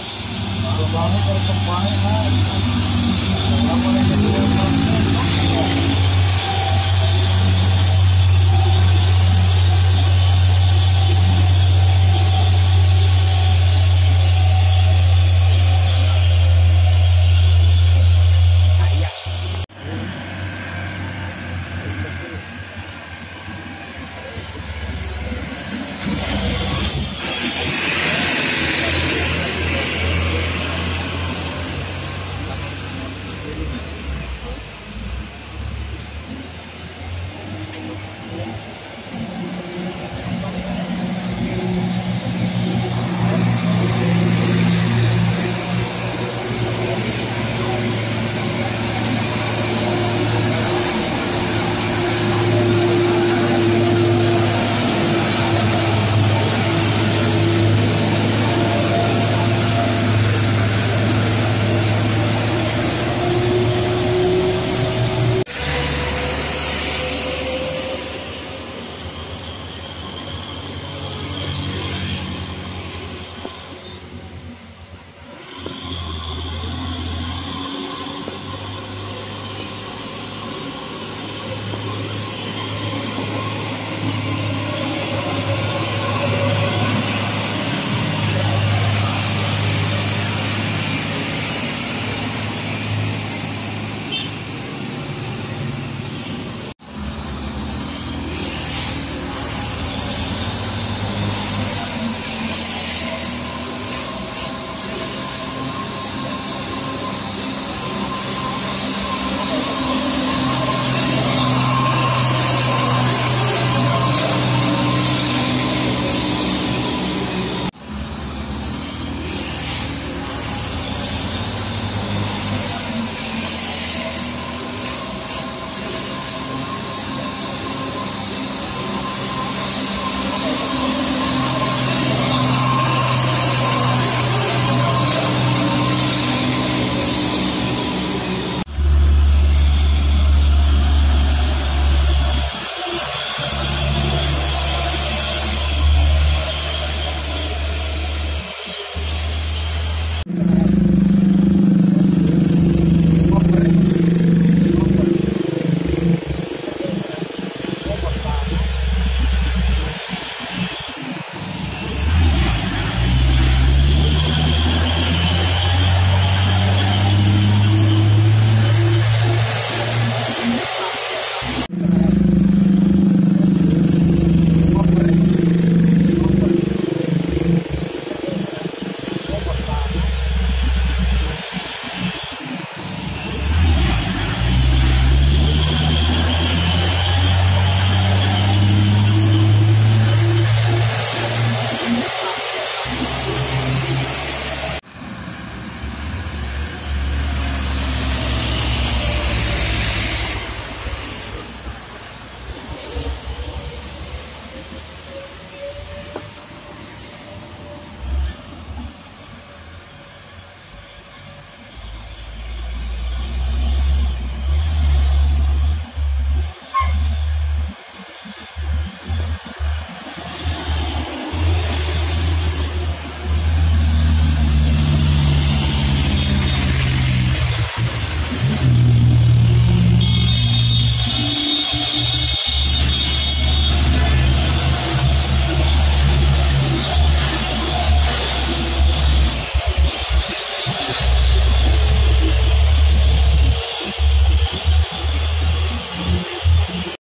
berkembang berkembang